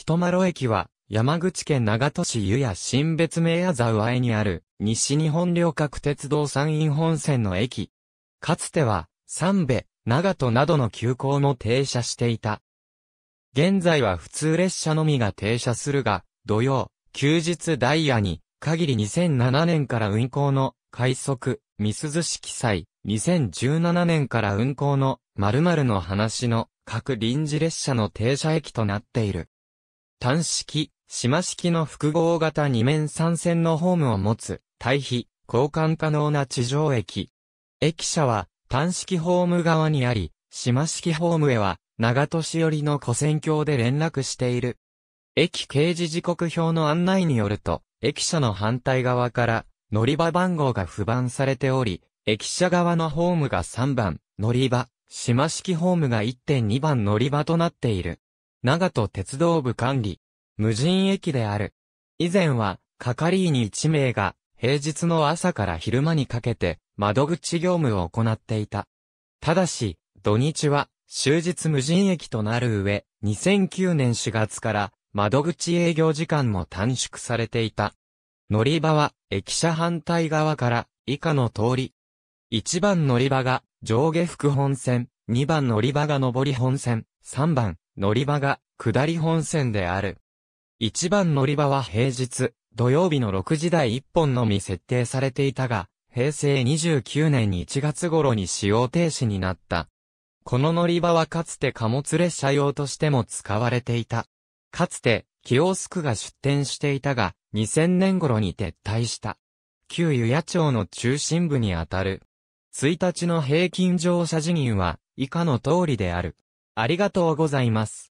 人丸駅は、山口県長門市湯や新別名屋沢上にある、西日本旅客鉄道山陰本線の駅。かつては、三部、長門などの急行も停車していた。現在は普通列車のみが停車するが、土曜、休日ダイヤに、限り2007年から運行の快速、ミスズ式祭、2017年から運行の〇〇の話の各臨時列車の停車駅となっている。単式、島式の複合型二面三線のホームを持つ、対比、交換可能な地上駅。駅舎は単式ホーム側にあり、島式ホームへは長門市寄りの古線橋で連絡している。駅掲示時刻表の案内によると、駅舎の反対側から乗り場番号が付番されており、駅舎側のホームが3番、乗り場、島式ホームが1.2番乗り場となっている。長門鉄道部管理、無人駅である。以前は、係員1名が、平日の朝から昼間にかけて、窓口業務を行っていた。ただし、土日は、終日無人駅となる上、2009年4月から、窓口営業時間も短縮されていた。乗り場は、駅舎反対側から、以下の通り。1番乗り場が、上下副本線、2番乗り場が上り本線、3番乗り場が下り本線である。一番乗り場は平日、土曜日の6時台1本のみ設定されていたが、平成29年1月頃に使用停止になった。この乗り場はかつて貨物列車用としても使われていた。かつて、キオスクが出店していたが、2000年頃に撤退した。旧湯屋町の中心部にあたる。1日の平均乗車時銀は、以下の通りである。ありがとうございます。